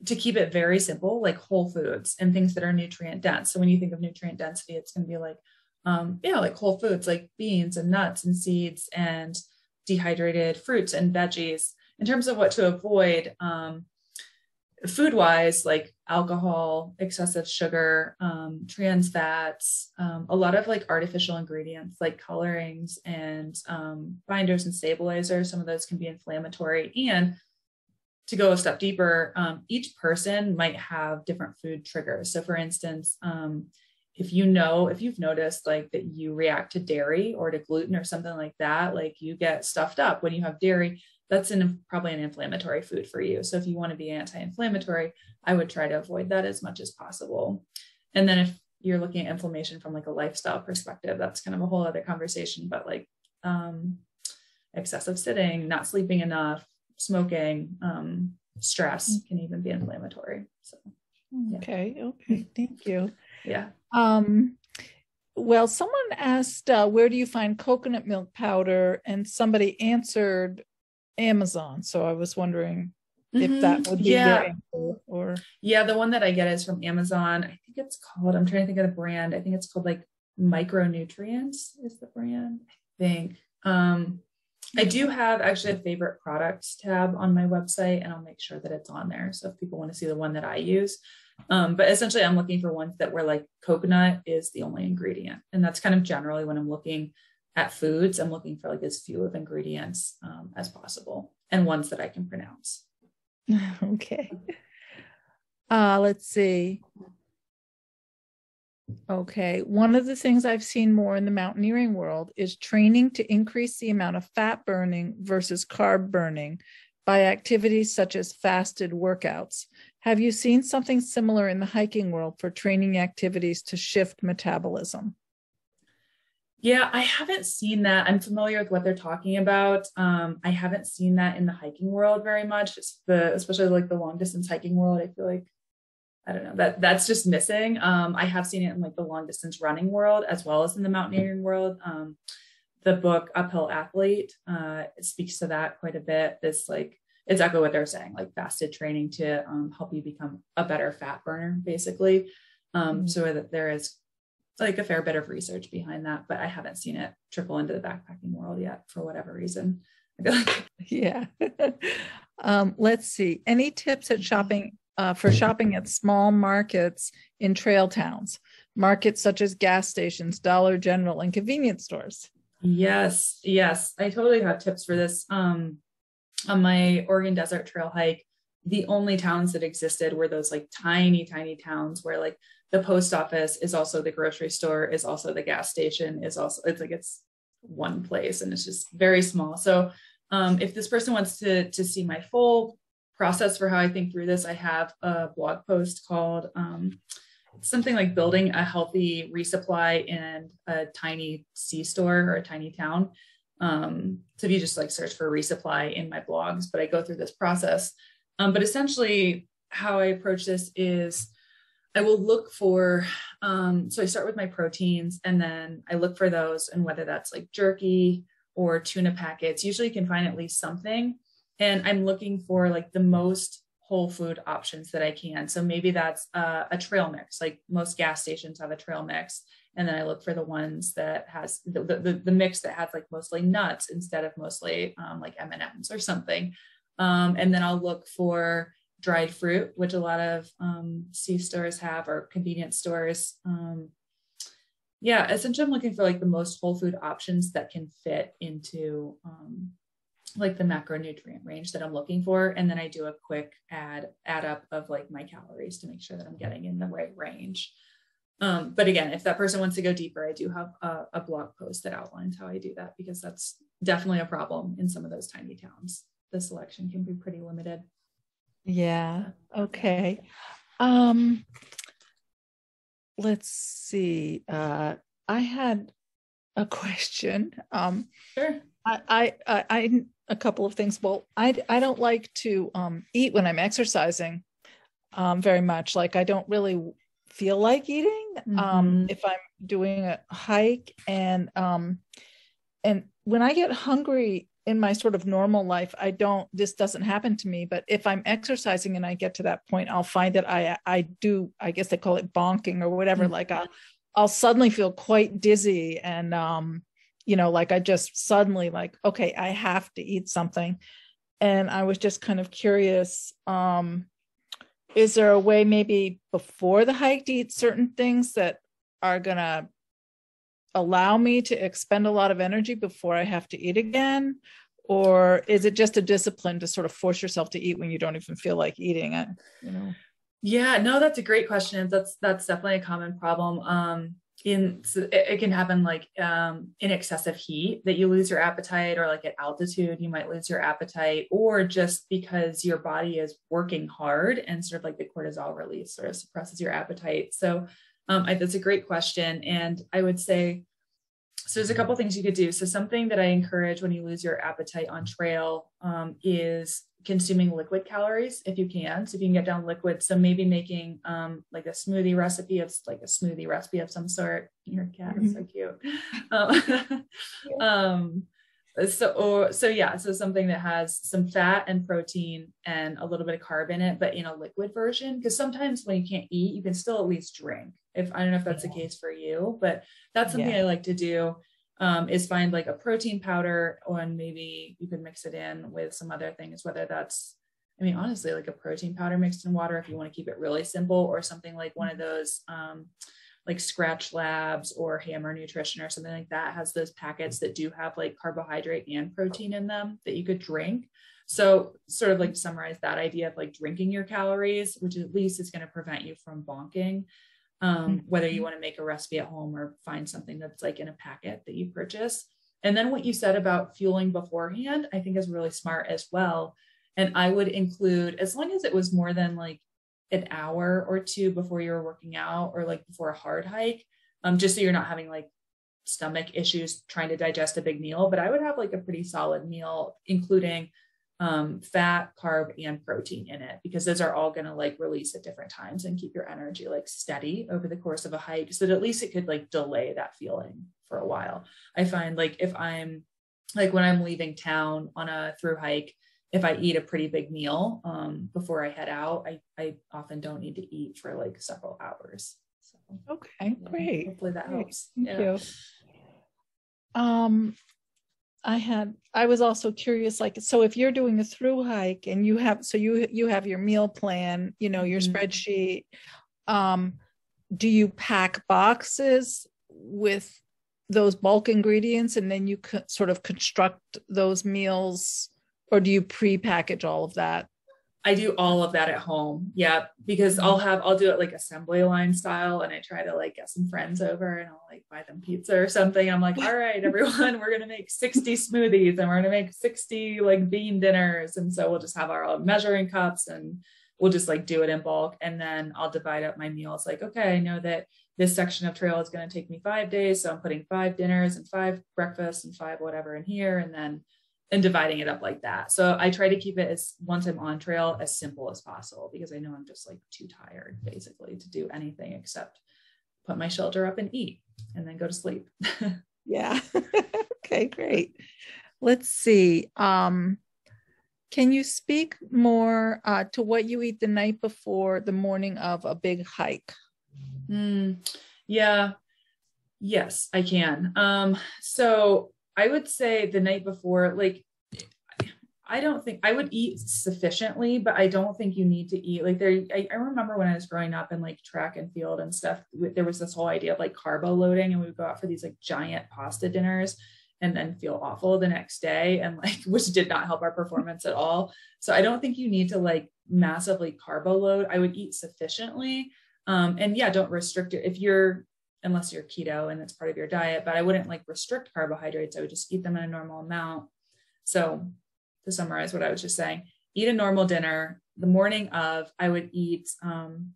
S1: to keep it very simple, like whole foods and things that are nutrient dense. So when you think of nutrient density, it's going to be like, um, yeah, like whole foods, like beans and nuts and seeds and dehydrated fruits and veggies. In terms of what to avoid, um, food wise, like alcohol, excessive sugar, um, trans fats, um, a lot of like artificial ingredients like colorings and um, binders and stabilizers. Some of those can be inflammatory. And to go a step deeper, um, each person might have different food triggers. So, for instance, um, if you know, if you've noticed like that you react to dairy or to gluten or something like that, like you get stuffed up when you have dairy, that's an, probably an inflammatory food for you. So if you want to be anti-inflammatory, I would try to avoid that as much as possible. And then if you're looking at inflammation from like a lifestyle perspective, that's kind of a whole other conversation. But like um, excessive sitting, not sleeping enough, smoking, um, stress mm. can even be inflammatory. So
S2: yeah. okay, okay, thank you.
S1: Yeah.
S2: Um, well, someone asked, uh, where do you find coconut milk powder? And somebody answered Amazon. So I was wondering mm-hmm. if that would be yeah. or
S1: yeah, the one that I get is from Amazon. I think it's called, I'm trying to think of the brand. I think it's called like Micro Ingredients is the brand. I think. Um I do have actually a favorite products tab on my website, and I'll make sure that it's on there. So if people want to see the one that I use, um, but essentially, I'm looking for ones that where like coconut is the only ingredient, and that's kind of generally when I'm looking at foods, I'm looking for like as few of ingredients um, as possible and ones that I can pronounce.
S2: okay. Uh, let's see. Okay. One of the things I've seen more in the mountaineering world is training to increase the amount of fat burning versus carb burning by activities such as fasted workouts. Have you seen something similar in the hiking world for training activities to shift metabolism?
S1: Yeah, I haven't seen that. I'm familiar with what they're talking about. Um, I haven't seen that in the hiking world very much. The especially like the long distance hiking world. I feel like I don't know that that's just missing. Um, I have seen it in like the long distance running world as well as in the mountaineering world. Um, the book Uphill Athlete uh, speaks to that quite a bit. This like exactly what they're saying, like fasted training to um, help you become a better fat burner, basically. Um, mm-hmm. So that there is like a fair bit of research behind that, but I haven't seen it trickle into the backpacking world yet for whatever reason.
S2: yeah. um, let's see. Any tips at shopping uh, for shopping at small markets in trail towns, markets such as gas stations, Dollar General, and convenience stores?
S1: Yes, yes. I totally have tips for this. Um, on my Oregon Desert Trail hike, the only towns that existed were those like tiny, tiny towns where like the post office is also the grocery store, is also the gas station, is also it's like it's one place and it's just very small. So um, if this person wants to to see my full process for how I think through this, I have a blog post called um, something like building a healthy resupply in a tiny C store or a tiny town. Um, so if you just like search for resupply in my blogs, but I go through this process. Um, but essentially, how I approach this is I will look for, um, so I start with my proteins and then I look for those and whether that's like jerky or tuna packets. Usually you can find at least something. And I'm looking for like the most whole food options that I can. So maybe that's uh, a trail mix, like most gas stations have a trail mix. And then I look for the ones that has the, the, the mix that has like mostly nuts instead of mostly um, like M&Ms or something. Um, and then I'll look for dried fruit, which a lot of um, C stores have or convenience stores. Um, yeah, essentially, I'm looking for like the most whole food options that can fit into um, like the macronutrient range that I'm looking for, and then I do a quick add add up of like my calories to make sure that I'm getting in the right range. Um, but again, if that person wants to go deeper, I do have a, a blog post that outlines how I do that because that's definitely a problem in some of those tiny towns. The selection can be pretty limited.
S2: Yeah. Okay. Um, let's see. Uh, I had a question. Um,
S1: sure.
S2: I, I, I, a couple of things. Well, I, I don't like to um, eat when I'm exercising um, very much. Like I don't really feel like eating um, mm-hmm. um, if I'm doing a hike and um, and when I get hungry in my sort of normal life, I don't. This doesn't happen to me. But if I'm exercising and I get to that point, I'll find that I I do. I guess they call it bonking or whatever. Mm-hmm. Like I'll I'll suddenly feel quite dizzy and um, you know, like I just suddenly like okay, I have to eat something. And I was just kind of curious. Um, is there a way maybe before the hike to eat certain things that are to allow me to expend a lot of energy before I have to eat again? Or is it just a discipline to sort of force yourself to eat when you don't even feel like eating it? You know?
S1: Yeah, no, that's a great question. That's that's definitely a common problem. Um, in it, it, can happen like um, in excessive heat that you lose your appetite or like at altitude you might lose your appetite or just because your body is working hard and sort of like the cortisol release sort of suppresses your appetite. So um, I, that's a great question. And i would say so there's a couple things you could do so something that i encourage when you lose your appetite on trail um, is consuming liquid calories if you can. So if you can get down liquid, so maybe making um, like a smoothie recipe of like a smoothie recipe of some sort. Your cat is so mm-hmm. cute. Um, um, so or so yeah, so something that has some fat and protein and a little bit of carb in it, but in a liquid version. Because sometimes when you can't eat, you can still at least drink. If I don't know if that's yeah. the case for you, but that's something yeah. I like to do um, is find like a protein powder and maybe you could mix it in with some other things, whether that's, I mean, honestly, like a protein powder mixed in water if you want to keep it really simple, or something like one of those um, like Skratch Labs or Hammer Nutrition or something like that has those packets that do have like carbohydrate and protein in them that you could drink. So, sort of like to summarize that idea of like drinking your calories, which at least is going to prevent you from bonking um, mm-hmm. whether you want to make a recipe at home or find something that's like in a packet that you purchase. And then what you said about fueling beforehand, I think is really smart as well. And I would include, as long as it was more than like an hour or two before you were working out or like before a hard hike, um, just so you're not having like stomach issues trying to digest a big meal. But I would have like a pretty solid meal, including um, fat, carb, and protein in it because those are all going to like release at different times and keep your energy like steady over the course of a hike so that at least it could like delay that feeling for a while. I find like if I'm like when I'm leaving town on a through hike, if I eat a pretty big meal um, before I head out, I, I often don't need to eat for like several hours.
S2: So, okay, yeah, great.
S1: Hopefully that
S2: great.
S1: helps.
S2: Thank yeah. you. Um, I had I was also curious like so if you're doing a through hike and you have so you you have your meal plan, you know, your mm-hmm. spreadsheet um do you pack boxes with those bulk ingredients and then you co- sort of construct those meals or do you pre-package all of that?
S1: I do all of that at home. Yeah, because I'll mm-hmm. have I'll do it like assembly line style, and I try to like get some friends over, and I'll like buy them pizza or something. I'm like, all right, everyone, we're gonna make 60 smoothies, and we're gonna make 60 like bean dinners, and so we'll just have our own measuring cups, and we'll just like do it in bulk, and then I'll divide up my meals. Like, okay, I know that this section of trail is gonna take me five days, so I'm putting five dinners and five breakfasts and five whatever in here, and then and dividing it up like that. So I try to keep it as once I'm on trail as simple as possible because I know I'm just like too tired basically to do anything except put my shelter up and eat and then go to sleep.
S2: yeah. okay, great. Let's see. Um can you speak more uh, to what you eat the night before the morning of a big hike?
S1: Mm, yeah. Yes, I can. Um, so I would say the night before, like, I don't think I would eat sufficiently, but I don't think you need to eat like there. I, I, remember when I was growing up in like track and field and stuff, there was this whole idea of like carbo loading, and we would go out for these like giant pasta dinners and then feel awful the next day, and like which did not help our performance at all. So I don't think you need to like massively carbo load. I would eat sufficiently, Um, and yeah, don't restrict it if you're unless you're keto and it's part of your diet. But I wouldn't like restrict carbohydrates. I would just eat them in a normal amount. So to summarize what I was just saying, eat a normal dinner. The morning of, I would eat um,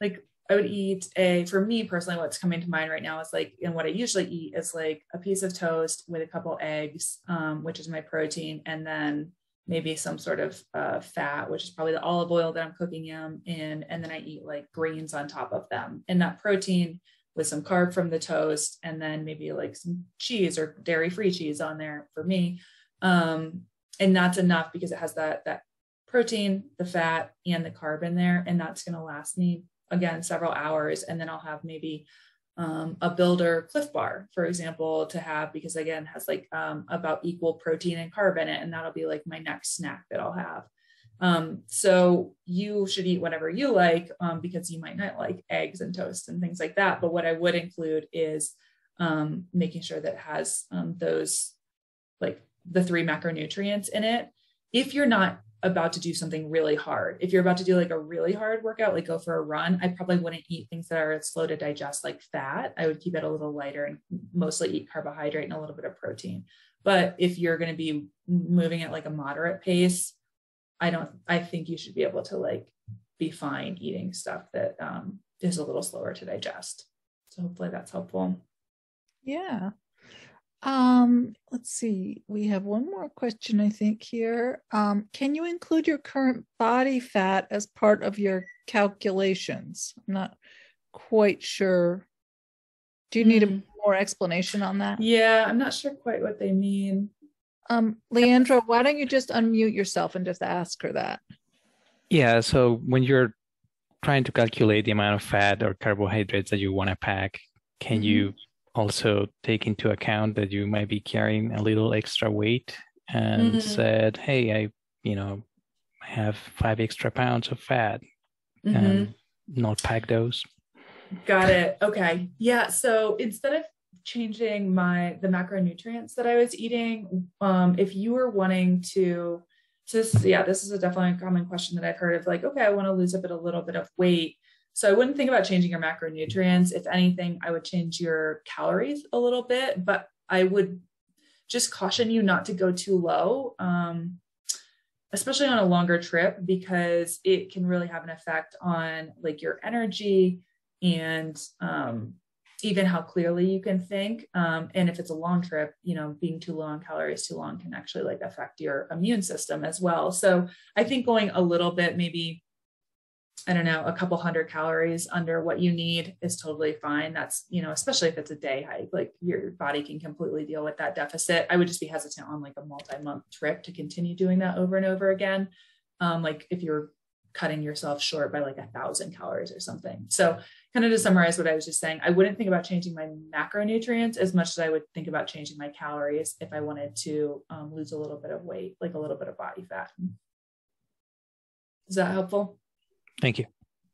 S1: like I would eat a, for me personally, what's coming to mind right now is like, and what I usually eat is like a piece of toast with a couple eggs, um, which is my protein, and then maybe some sort of uh, fat, which is probably the olive oil that I'm cooking them in. And then I eat like greens on top of them. And that protein with some carb from the toast, and then maybe like some cheese or dairy free cheese on there for me. Um, and that's enough because it has that, that protein, the fat, and the carb in there. And that's going to last me again several hours and then i'll have maybe um, a builder Clif Bar for example to have because again has like um, about equal protein and carb in it and that'll be like my next snack that i'll have. Um, so you should eat whatever you like um, because you might not like eggs and toast and things like that. But what i would include is um, making sure that has um, those like the three macronutrients in it. If you're not about to do something really hard. If you're about to do like a really hard workout, like go for a run, I probably wouldn't eat things that are slow to digest, like fat. I would keep it a little lighter and mostly eat carbohydrate and a little bit of protein. But if you're going to be moving at like a moderate pace, I don't, I think you should be able to like be fine eating stuff that um, is a little slower to digest. So hopefully that's helpful.
S2: Yeah. Um, let's see. We have one more question, I think, here. Um, can you include your current body fat as part of your calculations? I'm not quite sure. Do you need a hmm. more explanation on that?
S1: Yeah, I'm not sure quite what they mean.
S2: Um, Leandra, why don't you just unmute yourself and just ask her that?
S3: Yeah, so when you're trying to calculate the amount of fat or carbohydrates that you want to pack, can mm-hmm. you also take into account that you might be carrying a little extra weight and mm-hmm. said, hey, I, you know, I have five extra pounds of fat mm-hmm. and not pack those.
S1: Got it. Okay. Yeah. So instead of changing my the macronutrients that I was eating, um, if you were wanting to, so this, yeah, this is a definitely a common question that I've heard of like, okay, I want to lose a bit a little bit of weight. So I wouldn't think about changing your macronutrients. If anything, I would change your calories a little bit, but I would just caution you not to go too low, um, especially on a longer trip, because it can really have an effect on like your energy and um, even how clearly you can think. Um, and if it's a long trip, you know, being too low on calories too long can actually like affect your immune system as well. So I think going a little bit, maybe I don't know, a couple hundred calories under what you need is totally fine. That's, you know, especially if it's a day hike, like your body can completely deal with that deficit. I would just be hesitant on like a multi month trip to continue doing that over and over again. Um, like if you're cutting yourself short by like a thousand calories or something. So, kind of to summarize what I was just saying, I wouldn't think about changing my macronutrients as much as I would think about changing my calories if I wanted to um, lose a little bit of weight, like a little bit of body fat. Is that helpful?
S3: Thank you.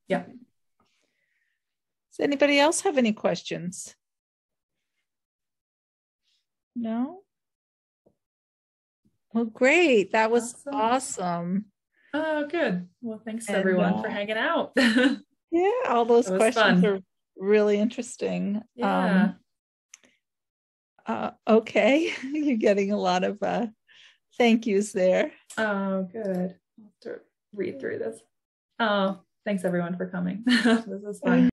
S1: Yeah.
S2: Does anybody else have any questions? No? Well, great. That was awesome. awesome.
S1: Oh, good. Well, thanks and, everyone uh, for hanging out.
S2: yeah, all those questions fun. are really interesting.
S1: Yeah. Um,
S2: uh, okay, you're getting a lot of uh, thank yous there.
S1: Oh, good. I'll have to read through this. Oh, thanks everyone for coming. this is fun.